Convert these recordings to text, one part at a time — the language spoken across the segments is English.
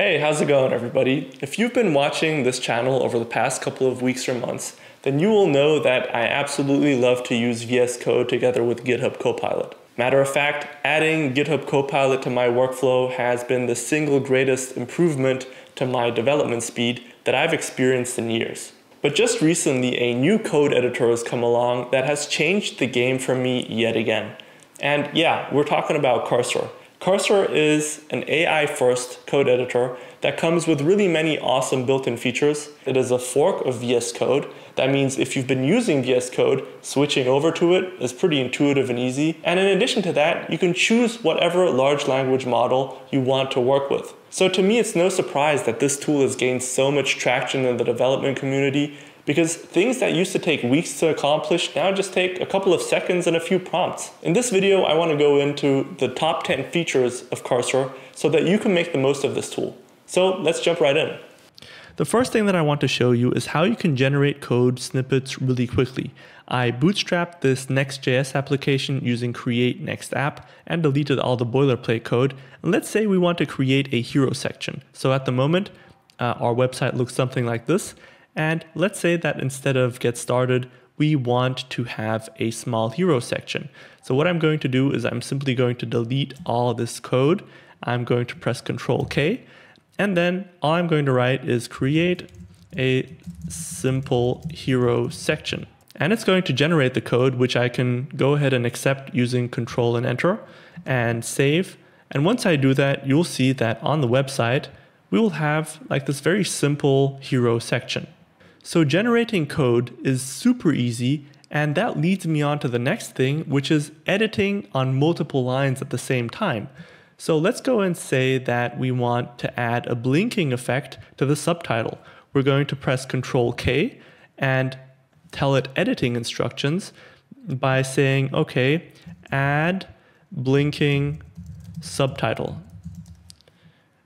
Hey, how's it going, everybody? If you've been watching this channel over the past couple of weeks or months, then you will know that I absolutely love to use VS Code together with GitHub Copilot. Matter of fact, adding GitHub Copilot to my workflow has been the single greatest improvement to my development speed that I've experienced in years. But just recently, a new code editor has come along that has changed the game for me yet again. And yeah, we're talking about Cursor. Cursor is an AI first code editor that comes with really many awesome built in features. It is a fork of VS Code. That means if you've been using VS Code, switching over to it is pretty intuitive and easy. And in addition to that, you can choose whatever large language model you want to work with. So to me, it's no surprise that this tool has gained so much traction in the development community because things that used to take weeks to accomplish now just take a couple of seconds and a few prompts. In this video, I want to go into the top 10 features of Cursor so that you can make the most of this tool. So let's jump right in. The first thing that I want to show you is how you can generate code snippets really quickly. I bootstrapped this Next.js application using create next app and deleted all the boilerplate code. And let's say we want to create a hero section. So at the moment, uh, our website looks something like this. And let's say that instead of get started, we want to have a small hero section. So what I'm going to do is I'm simply going to delete all this code. I'm going to press Control K. And then all I'm going to write is create a simple hero section. And it's going to generate the code, which I can go ahead and accept using Control and Enter and save. And once I do that, you'll see that on the website, we will have like this very simple hero section. So generating code is super easy and that leads me on to the next thing, which is editing on multiple lines at the same time. So let's go and say that we want to add a blinking effect to the subtitle. We're going to press Control K and tell it editing instructions by saying, okay, add blinking subtitle.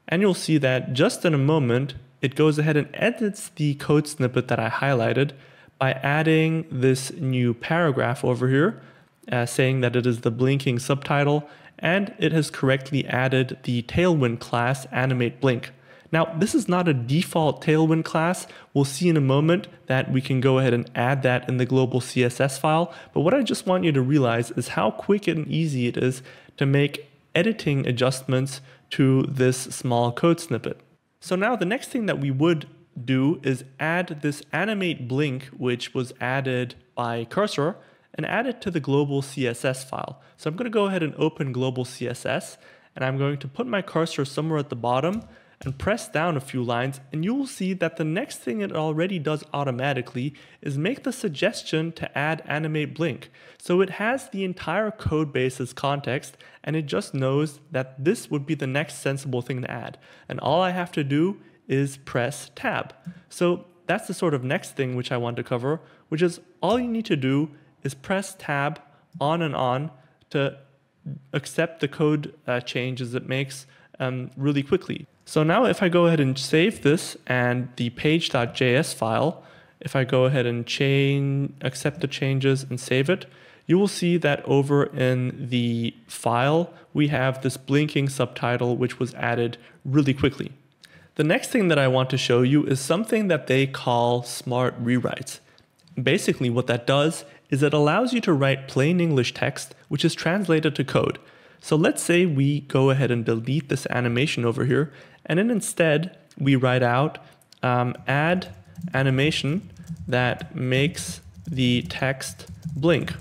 And you'll see that just in a moment, it goes ahead and edits the code snippet that I highlighted by adding this new paragraph over here, uh, saying that it is the blinking subtitle, and it has correctly added the Tailwind class animate blink. Now, this is not a default Tailwind class. We'll see in a moment that we can go ahead and add that in the global CSS file. But what I just want you to realize is how quick and easy it is to make editing adjustments to this small code snippet. So now the next thing that we would do is add this animate blink, which was added by Cursor, and add it to the global CSS file. So I'm going to go ahead and open global CSS, and I'm going to put my cursor somewhere at the bottom and press down a few lines and you will see that the next thing it already does automatically is make the suggestion to add animate blink. So it has the entire code base as context and it just knows that this would be the next sensible thing to add. And all I have to do is press tab. So that's the sort of next thing which I want to cover, which is all you need to do is press tab on and on to accept the code uh, changes it makes um, really quickly. So now if I go ahead and save this and the page.js file, if I go ahead and chain, accept the changes and save it, you will see that over in the file, we have this blinking subtitle, which was added really quickly. The next thing that I want to show you is something that they call smart rewrites. Basically what that does is it allows you to write plain English text, which is translated to code. So let's say we go ahead and delete this animation over here, and then instead we write out um, add animation that makes the text blink.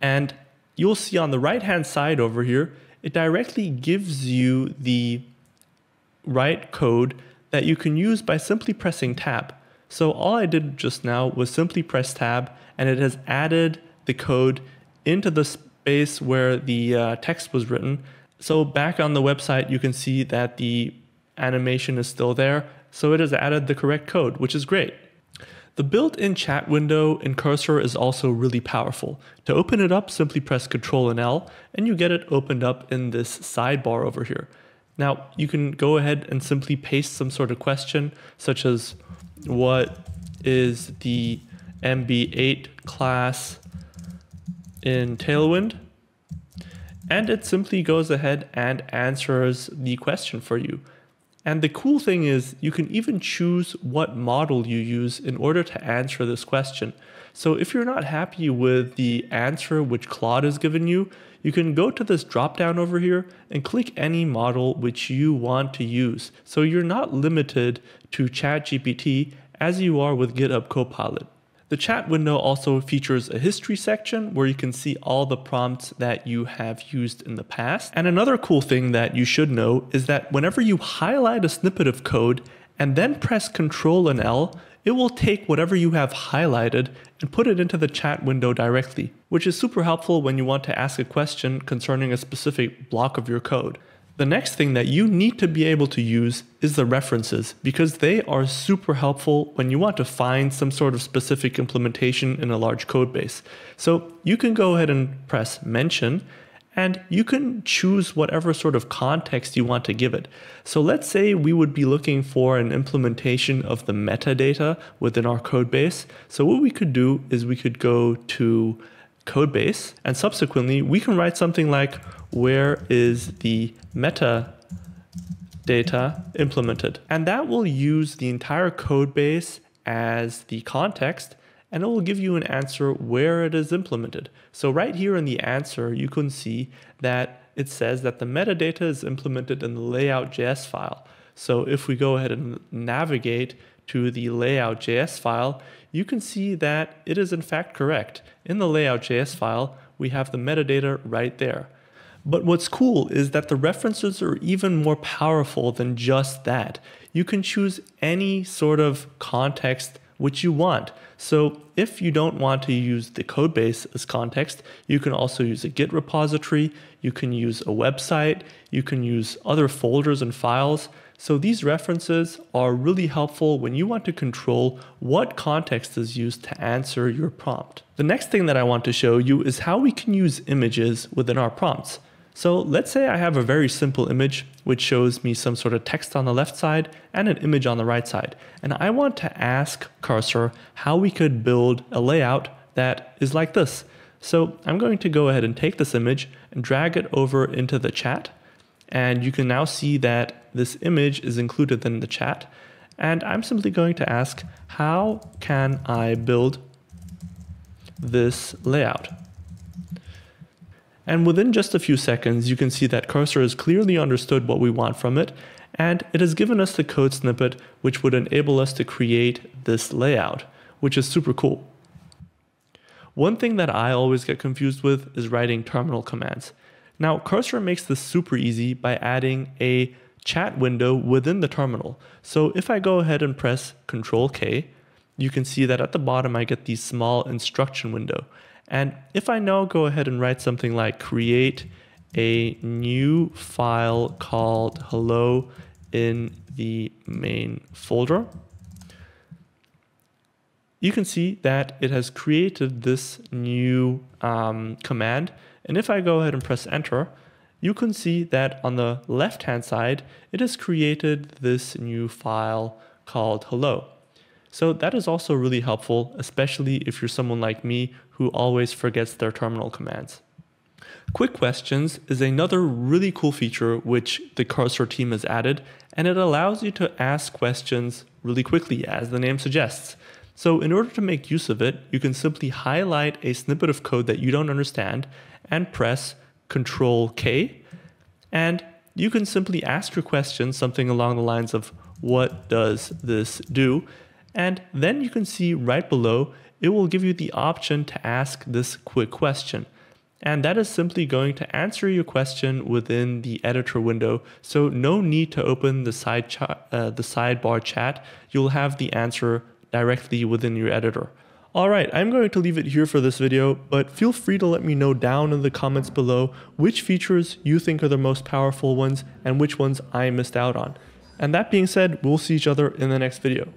And you'll see on the right hand side over here, it directly gives you the right code that you can use by simply pressing tab. So all I did just now was simply press tab and it has added the code into the space where the uh, text was written. So back on the website, you can see that the animation is still there. So it has added the correct code, which is great. The built-in chat window in Cursor is also really powerful. To open it up, simply press Ctrl and L, and you get it opened up in this sidebar over here. Now, you can go ahead and simply paste some sort of question, such as, what is the MB8 class in Tailwind. And it simply goes ahead and answers the question for you. And the cool thing is you can even choose what model you use in order to answer this question. So if you're not happy with the answer which Claude has given you, you can go to this drop down over here and click any model which you want to use. So you're not limited to ChatGPT as you are with GitHub Copilot. The chat window also features a history section where you can see all the prompts that you have used in the past. And another cool thing that you should know is that whenever you highlight a snippet of code and then press Ctrl and L, it will take whatever you have highlighted and put it into the chat window directly, which is super helpful when you want to ask a question concerning a specific block of your code. The next thing that you need to be able to use is the references because they are super helpful when you want to find some sort of specific implementation in a large code base. So you can go ahead and press mention and you can choose whatever sort of context you want to give it. So let's say we would be looking for an implementation of the metadata within our code base. So what we could do is we could go to code base and subsequently we can write something like where is the meta data implemented. And that will use the entire code base as the context and it will give you an answer where it is implemented. So right here in the answer, you can see that it says that the metadata is implemented in the layout.js file. So if we go ahead and navigate to the layout.js file, you can see that it is in fact correct. In the layout.js file, we have the metadata right there. But what's cool is that the references are even more powerful than just that. You can choose any sort of context which you want. So if you don't want to use the code base as context, you can also use a Git repository, you can use a website, you can use other folders and files. So these references are really helpful when you want to control what context is used to answer your prompt. The next thing that I want to show you is how we can use images within our prompts. So let's say I have a very simple image which shows me some sort of text on the left side and an image on the right side. And I want to ask Cursor how we could build a layout that is like this. So I'm going to go ahead and take this image and drag it over into the chat. And you can now see that this image is included in the chat. And I'm simply going to ask, how can I build this layout? And within just a few seconds, you can see that Cursor has clearly understood what we want from it, and it has given us the code snippet which would enable us to create this layout, which is super cool. One thing that I always get confused with is writing terminal commands. Now, Cursor makes this super easy by adding a chat window within the terminal. So if I go ahead and press Control K, you can see that at the bottom I get the small instruction window. And if I now go ahead and write something like create a new file called hello in the main folder, you can see that it has created this new um, command. And if I go ahead and press enter, you can see that on the left hand side, it has created this new file called hello. So that is also really helpful, especially if you're someone like me who always forgets their terminal commands. Quick Questions is another really cool feature which the Cursor team has added, and it allows you to ask questions really quickly, as the name suggests. So in order to make use of it, you can simply highlight a snippet of code that you don't understand and press Control K, and you can simply ask your question something along the lines of, what does this do? And then you can see right below, it will give you the option to ask this quick question. And that is simply going to answer your question within the editor window. So no need to open the, side uh, the sidebar chat. You'll have the answer directly within your editor. All right, I'm going to leave it here for this video, but feel free to let me know down in the comments below which features you think are the most powerful ones and which ones I missed out on. And that being said, we'll see each other in the next video.